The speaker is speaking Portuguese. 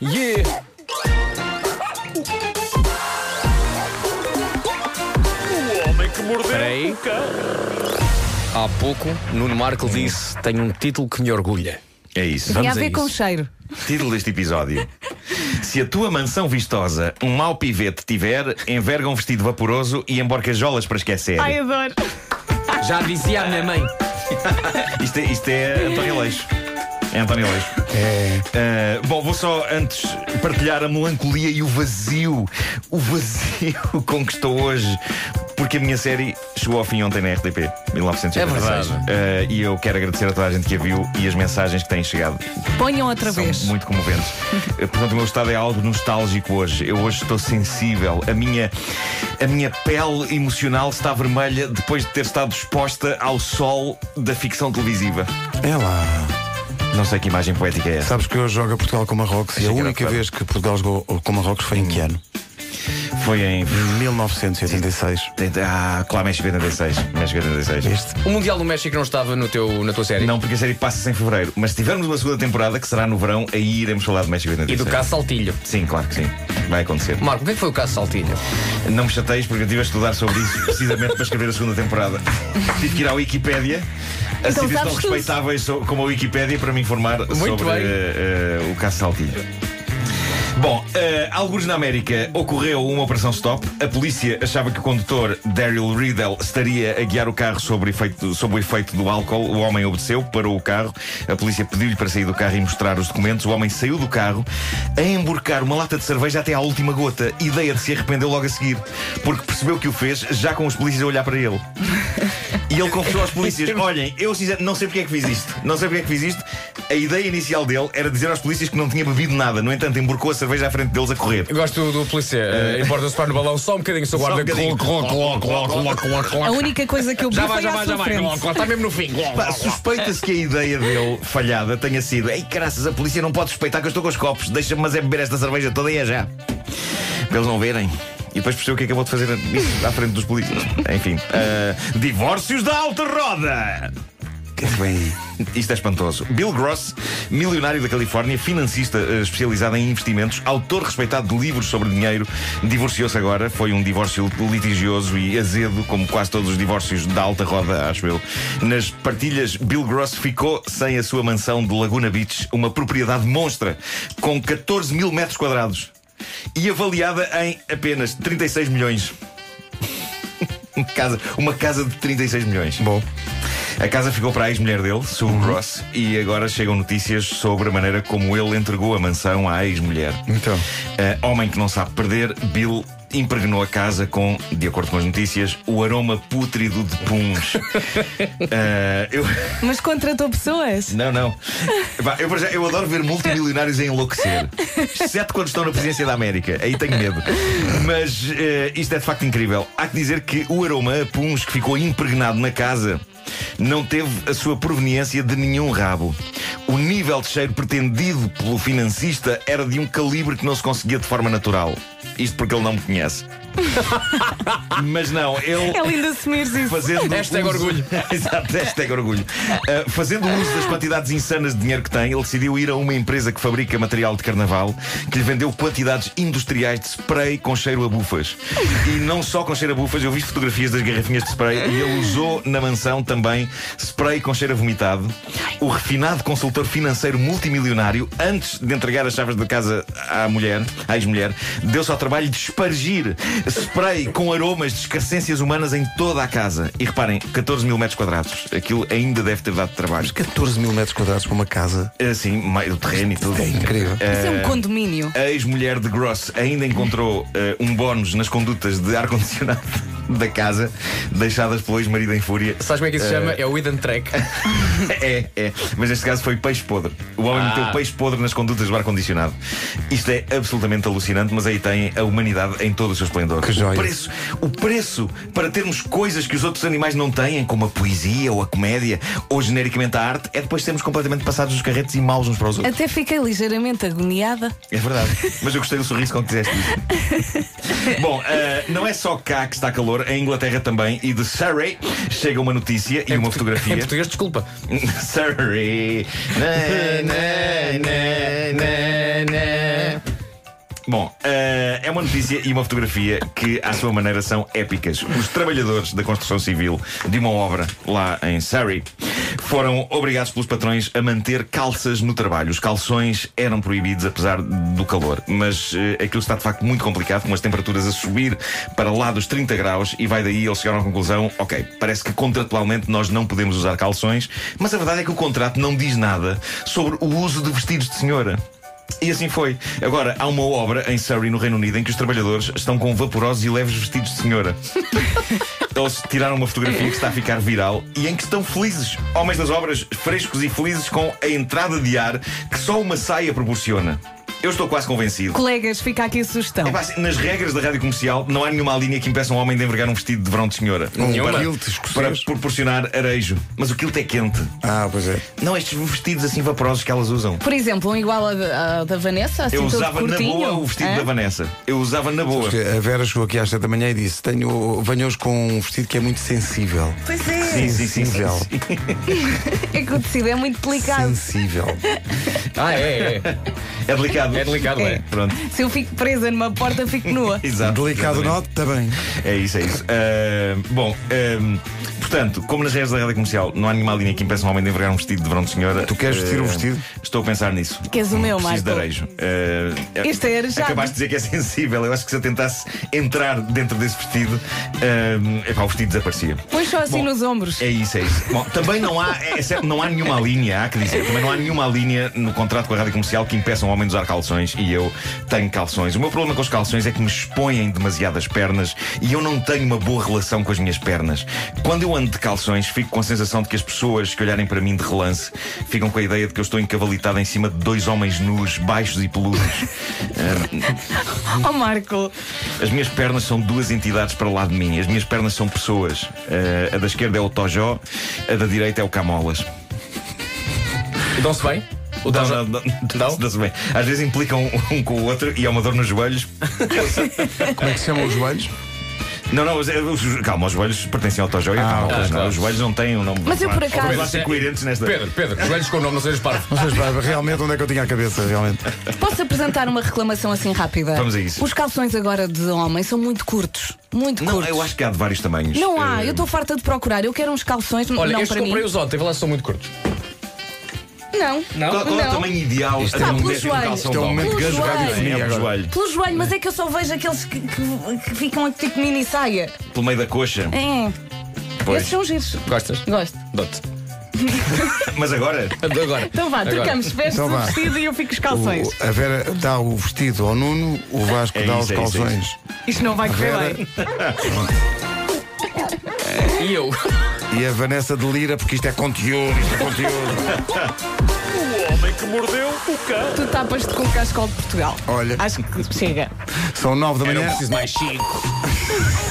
Yeah! O homem que mordeu Peraí. o cão. Há pouco, Nuno Marco disse: Tenho um título que me orgulha. É isso. Tem a ver com cheiro. Título deste episódio. Se a tua mansão vistosa um mau pivete tiver, enverga um vestido vaporoso e emborcajolas para esquecer. Ai, adoro. Já dizia a minha mãe. Isto, é, isto é António Leixo. É António Leixo. É. bom, vou só antes partilhar a melancolia e o vazio. O vazio com que estou hoje. Porque a minha série chegou ao fim ontem na RTP, 1986. É verdade. Eh, e eu quero agradecer a toda a gente que a viu e as mensagens que têm chegado. Ponham outra São vez. muito comoventes. Eh, Portanto, o meu estado é algo nostálgico hoje. Eu hoje estou sensível. A minha, a minha pele emocional está vermelha depois de ter estado exposta ao sol da ficção televisiva. É lá. Não sei que imagem poética é essa. Sabes que hoje joga Portugal com Marrocos e a única vez que Portugal jogou com Marrocos foi em que ano? Foi em. 1986. Ah, claro, México 86. México 86. Este? O Mundial do México não estava no teu, na tua série? Não, porque a série passa-se em fevereiro. Mas se tivermos uma segunda temporada, que será no verão, aí iremos falar de México E 86. do caso Saltilho. Sim, claro que sim. Vai acontecer. Marco, o que é que foi o caso Saltilho? Não me chateis porque eu estive a estudar sobre isso precisamente para escrever a segunda temporada. Tive que ir à Wikipédia. A Então sítios tão respeitáveis como a Wikipédia para me informar sobre bem. eh, eh, o caso Saltilho. Bom, uh, alguns na América ocorreu uma operação stop. A polícia achava que o condutor Daryl Riddle estaria a guiar o carro sobre, efeito, sob o efeito do álcool. O homem obedeceu, parou o carro. A polícia pediu-lhe para sair do carro e mostrar os documentos. O homem saiu do carro a emborcar uma lata de cerveja até à última gota. Ideia de se arrependeu logo a seguir, porque percebeu que o fez já com os polícias a olhar para ele. E ele confessou aos polícias: Olhem, eu não sei porque é que fiz isto. Não sei porque é que fiz isto. A ideia inicial dele era dizer aos polícias que não tinha bebido nada. No entanto, emborcou a cerveja à frente deles a correr. Eu gosto do, do polícia. Uh, Importa-se para no balão só um bocadinho, seu guarda. um. A única coisa que eu vi Já vai, foi já vai, já vai. Está mesmo no fim. Suspeita-se que a ideia dele falhada tenha sido: Ei, graças, a polícia não pode suspeitar que eu estou com os copos. Deixa-me, mas é beber esta cerveja toda e é já. Para eles não verem. E depois percebeu o que acabou de fazer isso à frente dos polícias. Enfim, ah, divórcios da alta roda! Que vem aí? Isto é espantoso. Bill Gross, milionário da Califórnia, financista eh, especializado em investimentos, autor respeitado de livros sobre dinheiro, divorciou-se agora. Foi um divórcio litigioso e azedo, como quase todos os divórcios da alta roda, acho eu. Nas partilhas, Bill Gross ficou sem a sua mansão de Laguna Beach, uma propriedade monstra, com 14 mil metros quadrados e avaliada em apenas 36 milhões. Uma casa, uma casa de 36 milhões. Bom, A casa ficou para a ex-mulher dele, Sue Gross, e agora chegam notícias sobre a maneira como ele entregou a mansão à ex-mulher. então. Uh, homem que não sabe perder, Bill impregnou a casa com, de acordo com as notícias, o aroma pútrido de puns. Uh, eu... Mas contratou pessoas. Não, não. Eu, eu adoro ver multimilionários a enlouquecer. Exceto quando estão na presidência da América. Aí tenho medo. Mas eh, isto é de facto incrível. Há que dizer que o aroma a puns que ficou impregnado na casa não teve a sua proveniência de nenhum rabo. O nível de cheiro pretendido pelo financista era de um calibre que não se conseguia de forma natural. Isto porque ele não me conhece. Mas não, ele. É lindo assumires isso. Fazendo Hashtag uso- orgulho. Exato, hashtag orgulho. Uh, fazendo uso das quantidades insanas de dinheiro que tem, ele decidiu ir a uma empresa que fabrica material de carnaval que lhe vendeu quantidades industriais de spray com cheiro a bufas. E não só com cheiro a bufas, eu vi fotografias das garrafinhas de spray e ele usou na mansão também spray com cheiro a vomitado. O refinado consultor financeiro multimilionário, antes de entregar as chaves da casa à mulher, à ex-mulher, deu-se ao trabalho de espargir spray com aromas de escarcências humanas em toda a casa. E reparem, 14 mil metros quadrados. Aquilo ainda deve ter dado trabalho. 14 mil metros quadrados para uma casa. Assim, meio terreno e tudo. É incrível. Isso é um condomínio. A ex-mulher de Gross ainda encontrou eh, um bónus nas condutas de ar-condicionado da casa, deixadas pelo ex-marido em fúria. Sabes como é que isso se chama? É o Hidden Track. É, é. Mas neste caso foi peixe podre. O homem Ah. meteu peixe podre nas condutas do ar-condicionado. Isto é absolutamente alucinante, mas aí tem a humanidade em todo o seu esplendor. Que joia. O preço, o preço para termos coisas que os outros animais não têm, como a poesia ou a comédia, ou genericamente a arte, é depois sermos completamente passados os carretes e maus uns para os outros. Até fiquei ligeiramente agoniada. É verdade. Mas eu gostei do sorriso com que disseste isso. Bom, eh, não é só cá que está calor, em Inglaterra também, e de Surrey chega uma notícia e uma Em fotografia. português, desculpa. Surrey. Na, na, na, Bom, eh, é uma notícia e uma fotografia que, à sua maneira, são épicas. Os trabalhadores da construção civil de uma obra lá em Surrey foram obrigados pelos patrões a manter calças no trabalho. Os calções eram proibidos, apesar do calor. Mas eh, aquilo está de facto muito complicado, com as temperaturas a subir para lá dos 30 graus, e vai daí eles chegaram à conclusão: ok, parece que contratualmente nós não podemos usar calções, mas a verdade é que o contrato não diz nada sobre o uso de vestidos de senhora. E assim foi. Agora, há uma obra em Surrey, no Reino Unido, em que os trabalhadores estão com vaporosos e leves vestidos de senhora. Eles tiraram uma fotografia que está a ficar viral e em que estão felizes. Homens das obras, frescos e felizes com a entrada de ar que só uma saia proporciona. Eu estou quase convencido. Colegas, fica aqui a sugestão. Epá, assim, nas regras da rádio comercial, não há nenhuma linha que impeça um homem de envergar um vestido de verão de senhora. Um para, escocês. para proporcionar arejo. Mas o kilt é quente. Ah, pois é. Não estes vestidos assim vaporosos que elas usam. Por exemplo, um igual a, a da Vanessa, assim Eu todo usava na boa o vestido Hã? da Vanessa. Eu usava na boa. Porque a Vera chegou aqui às 7 da manhã e disse: Tenho, venho hoje com um vestido que é muito sensível. Pois é. Sim, sim, sim. sim, Sensível. É que o tecido é muito delicado. Sensível. Ah, é, é. É delicado. É delicado, é. Pronto. Se eu fico presa numa porta, fico nua. Exato. Delicado note, está bem. É isso, é isso. Ah, bom, ah, portanto, como nas regras da rádio comercial não há nenhuma linha que impeça um homem de envergar um vestido de verão de senhora. Tu queres vestir ah, o vestido? Estou a pensar nisso. Queres o meu, Preciso de arejo. Ah, Este era já- Acabaste de dizer que é sensível. Eu acho que se eu tentasse entrar dentro desse vestido, ah, epá, o vestido desaparecia. Põe só assim Bom, nos ombros. É isso, é isso. Bom, também não há, é certo, não há nenhuma linha, há que dizer, também não há nenhuma linha no contrato com a rádio comercial que impeça um homem de usar calções e eu tenho calções. O meu problema com os calções é que me expõem demasiadas pernas e eu não tenho uma boa relação com as minhas pernas. Quando eu ando de calções, fico com a sensação de que as pessoas que olharem para mim de relance ficam com a ideia de que eu estou encavalitado em cima de dois homens nus, baixos e peludos. Oh, Marco. as minhas pernas são duas entidades para lá de mim. As minhas pernas são pessoas. Ah, a da esquerda é o Tojó, a da direita é o Camolas. Dão-se bem? O Não, não, não, Não? dá-se bem. Às vezes implicam um com o outro e há uma dor nos joelhos. Como é que se chamam os joelhos? Não, não, os, os- calma, os joelhos pertencem ao Tojó e ao Ah, não, claro. Os joelhos não têm um nome. Mas eu, por acaso- lá ser coerentes nesta. Pedro, Pedro, joelhos com o nome, não sejas parvo. Não sei, pá, realmente, onde é que eu tinha a cabeça? Realmente. Posso apresentar uma reclamação assim rápida? Vamos a isso. Os calções agora de homem são muito curtos. Muito Não, curtos. eu acho que há de vários tamanhos. Não há, Eh, eu estou farta de procurar. Eu quero uns calções, Olha, não estes para mim. comprei-os ontem, lá são muito curtos. Não. Não? Qual, qual é o Não. tamanho ideal Isto é até um um pelo joelho. calção Isto é de um homem? momento de Pelo gajo joelho. radiofonia É, agora. joelho. Pelo joelho, mas é que eu só vejo aqueles que, que- que ficam a tipo mini saia. Pelo meio da coxa. É. Pois. Esses são giros. Gostas? Gosto. Dou-te. Mas agora. Agora. Então vá, Agora. trocamos. Veste Então o vá. vestido e eu fico os calções. O- a Vera dá o vestido ao Nuno, o Vasco É dá isso, os é isso, é calções. Isto não vai correr Vera- bem. E eu? E a Vanessa delira porque isto é conteúdo, isto é conteúdo. O homem que mordeu o cão. Tu tapas-te com o cascol de Portugal. Olha. Acho que chega. São nove da manhã. preciso mais cinco.